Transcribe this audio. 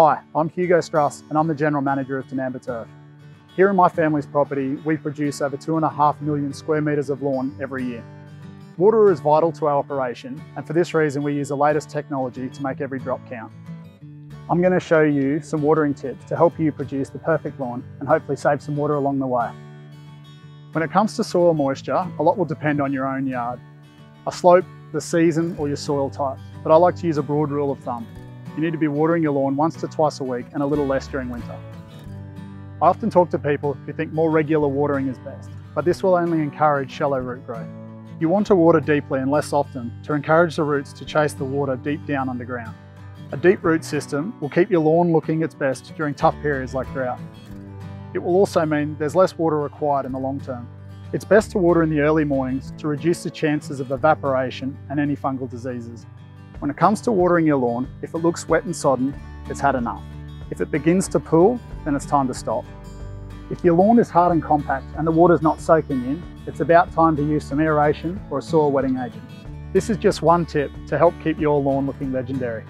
Hi, I'm Hugo Struss and I'm the General Manager of Tinamba Turf. Here in my family's property, we produce over two and a half million square metres of lawn every year. Water is vital to our operation and for this reason we use the latest technology to make every drop count. I'm going to show you some watering tips to help you produce the perfect lawn and hopefully save some water along the way. When it comes to soil moisture, a lot will depend on your own yard. A slope, the season or your soil type, but I like to use a broad rule of thumb. You need to be watering your lawn once to twice a week and a little less during winter. I often talk to people who think more regular watering is best, but this will only encourage shallow root growth. You want to water deeply and less often to encourage the roots to chase the water deep down underground. A deep root system will keep your lawn looking its best during tough periods like drought. It will also mean there's less water required in the long term. It's best to water in the early mornings to reduce the chances of evaporation and any fungal diseases. When it comes to watering your lawn, if it looks wet and sodden, it's had enough. If it begins to pool, then it's time to stop. If your lawn is hard and compact and the water's not soaking in, it's about time to use some aeration or a soil wetting agent. This is just one tip to help keep your lawn looking legendary.